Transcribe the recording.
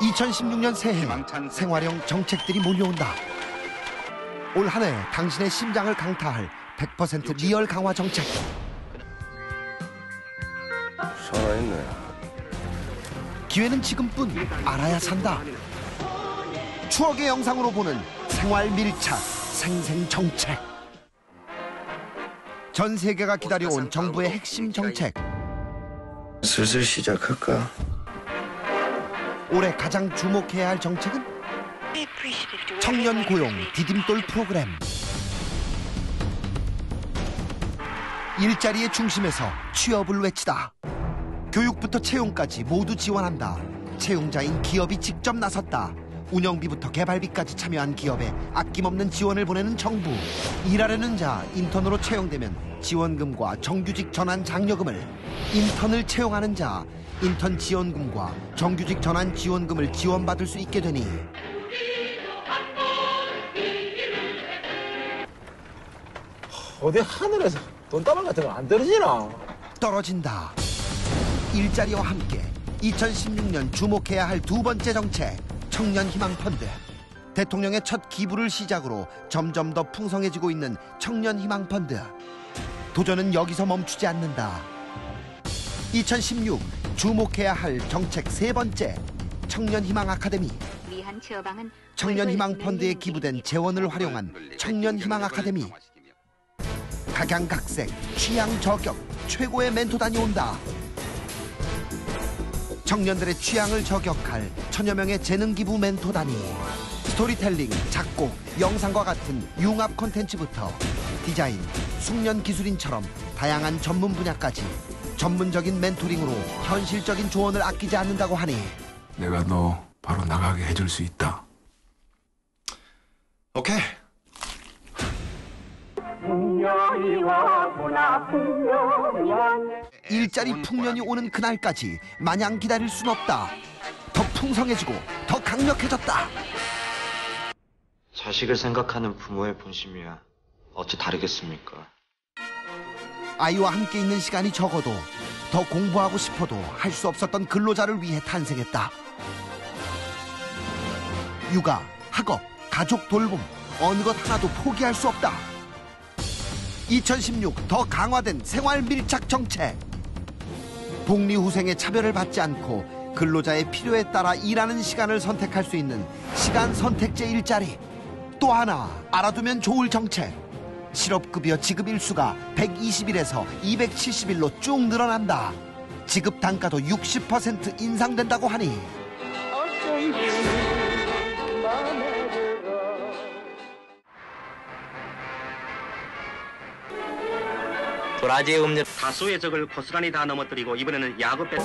2016년 새해 생활형 정책들이 몰려온다. 올 한 해 당신의 심장을 강타할 100% real 강화 정책. 살아있네. 기회는 지금뿐 알아야 산다. 추억의 영상으로 보는 생활 밀착 생생 정책. 전 세계가 기다려온 정부의 핵심 정책. 슬슬 시작할까? 올해 가장 주목해야 할 정책은 청년 고용 디딤돌 프로그램. 일자리의 중심에서 취업을 외치다. 교육부터 채용까지 모두 지원한다. 채용자인 기업이 직접 나섰다. 운영비부터 개발비까지 참여한 기업에 아낌없는 지원을 보내는 정부. 일하려는 자 인턴으로 채용되면 지원금과 정규직 전환 장려금을, 인턴을 채용하는 자 인턴 지원금과 정규직 전환 지원금을 지원받을 수 있게 되니 어디 하늘에서 돈다발 같은 거안 떨어지나? 떨어진다. 일자리와 함께 2016년 주목해야 할 두 번째 정책 청년 희망 펀드. 대통령의 첫 기부를 시작으로 점점 더 풍성해지고 있는 청년 희망 펀드. 도전은 여기서 멈추지 않는다. 2016 주목해야 할 정책 세 번째 청년 희망 아카데미. 위한 처방은 청년 희망 펀드에 기부된 재원을 활용한 청년 희망 아카데미. 각양각색 취향 저격 최고의 멘토단이 온다. 청년들의 취향을 저격할 천여 명의 재능 기부 멘토단이 스토리텔링, 작곡, 영상과 같은 융합 콘텐츠부터 디자인, 숙련 기술인처럼 다양한 전문 분야까지 전문적인 멘토링으로 현실적인 조언을 아끼지 않는다고 하니 내가 너 바로 나가게 해줄 수 있다. 오케이. 일자리 풍년이 오는 그날까지 마냥 기다릴 순 없다. 더 풍성해지고 더 강력해졌다. 자식을 생각하는 부모의 본심이야 어찌 다르겠습니까? 아이와 함께 있는 시간이 적어도 더 공부하고 싶어도 할 수 없었던 근로자를 위해 탄생했다. 육아, 학업, 가족 돌봄 어느 것 하나도 포기할 수 없다. 2016 더 강화된 생활 밀착 정책. 복리 후생의 차별을 받지 않고 근로자의 필요에 따라 일하는 시간을 선택할 수 있는 시간 선택제 일자리. 또 하나 알아두면 좋을 정책. 실업급여 지급 일수가 120일에서 270일로 쭉 늘어난다. 지급 단가도 60% 인상된다고 하니 도라지의 음료 다수의 적을 고스란히 다 넘어뜨리고 이번에는 야구 배